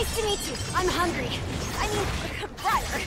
Nice to meet you. I'm hungry. I mean, Briar.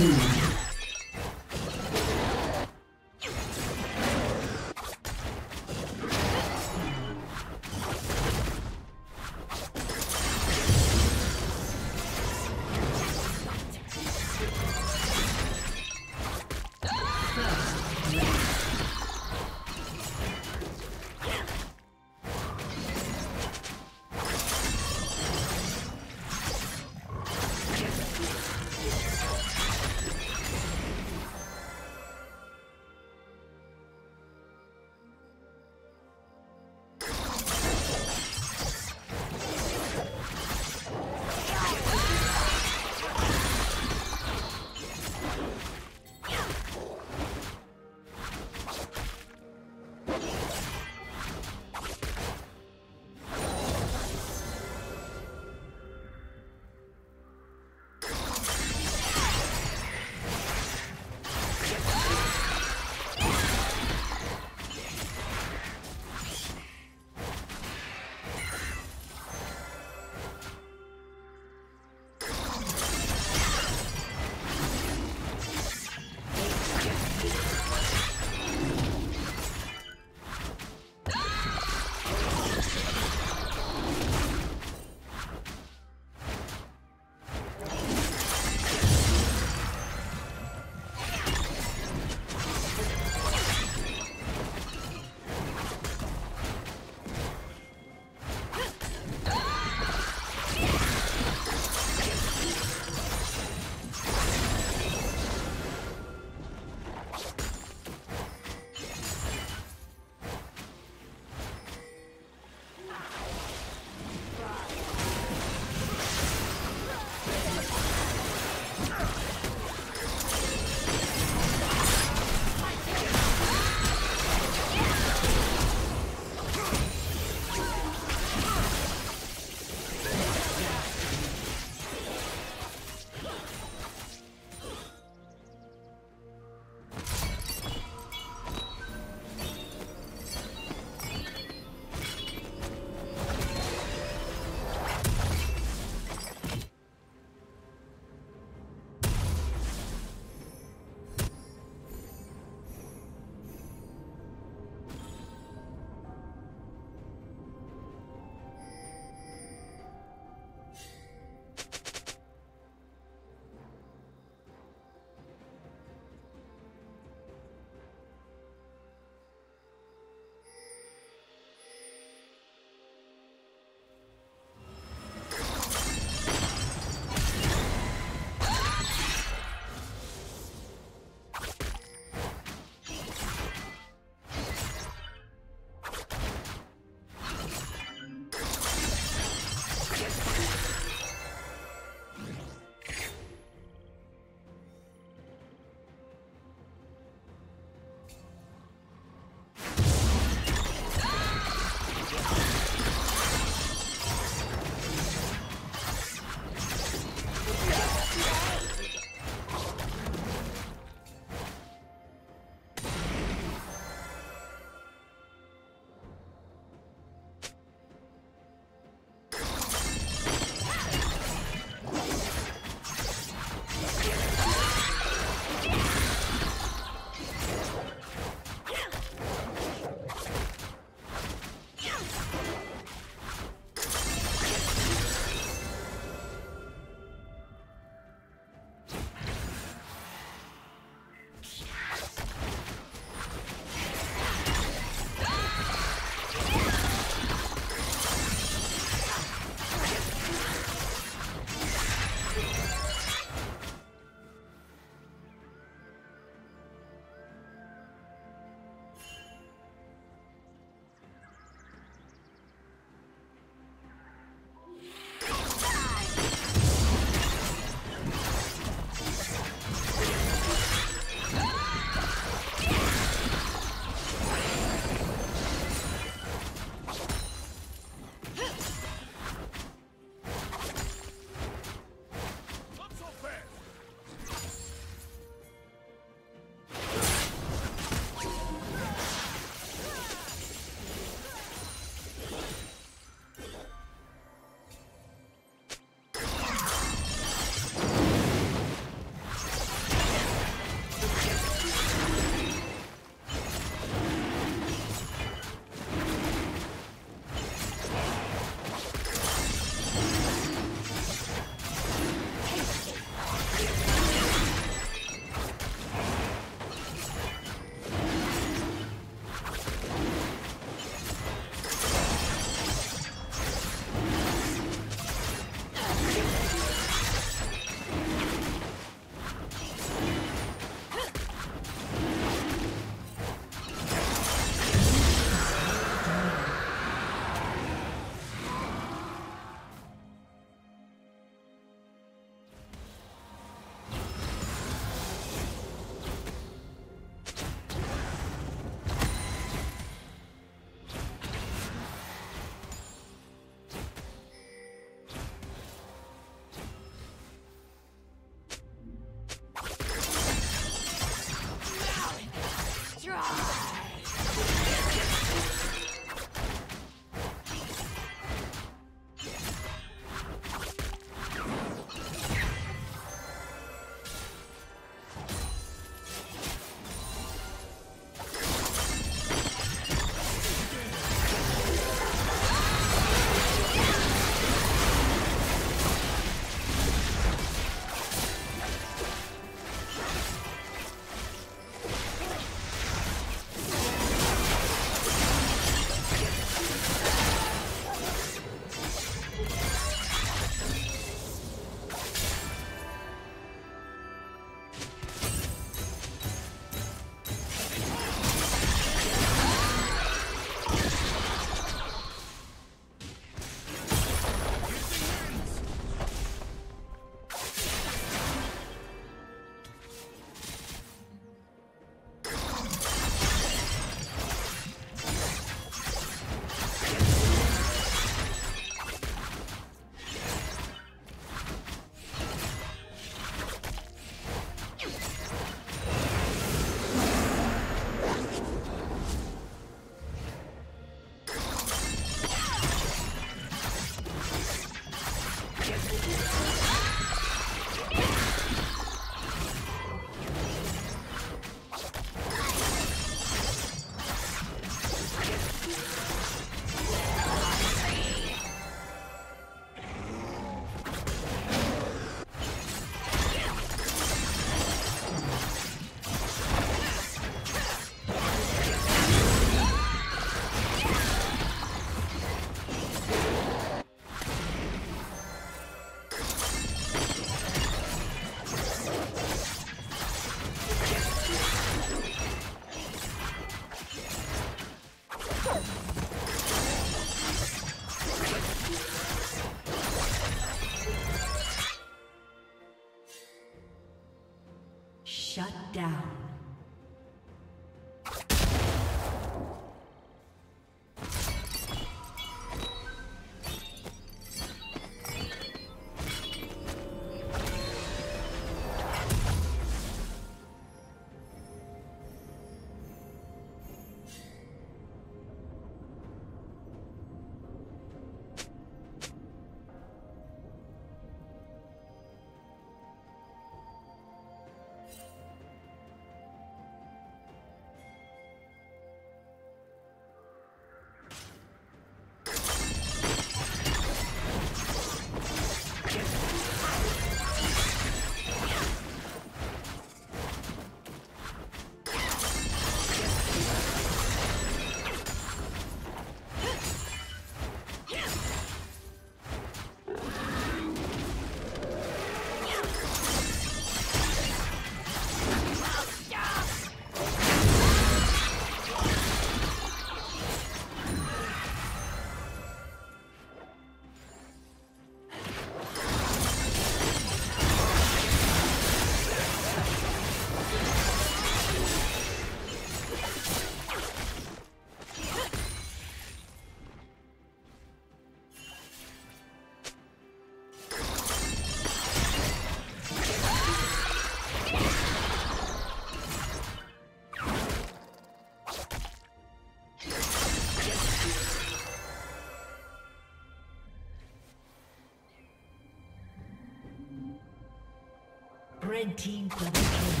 Team double kill.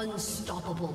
Unstoppable.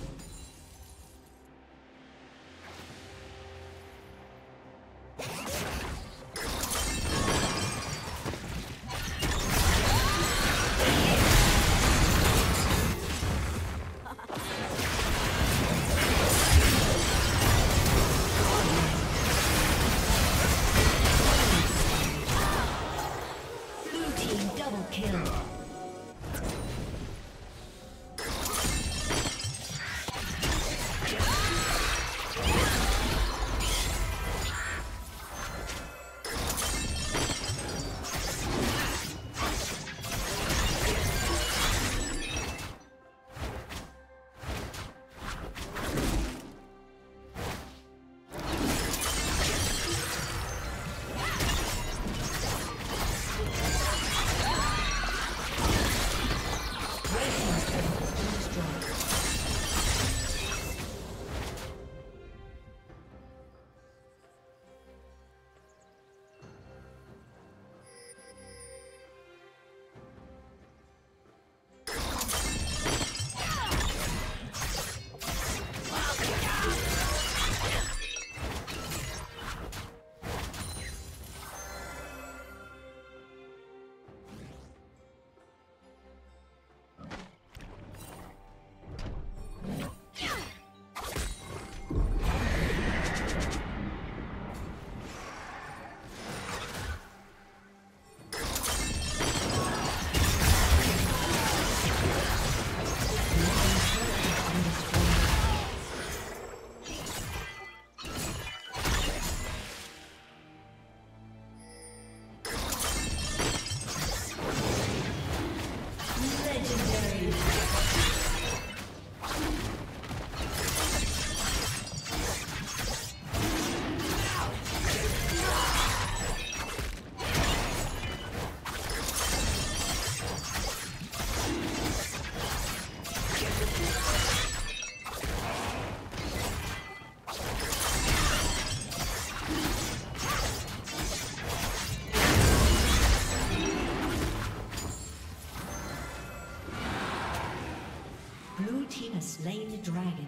slain the dragon.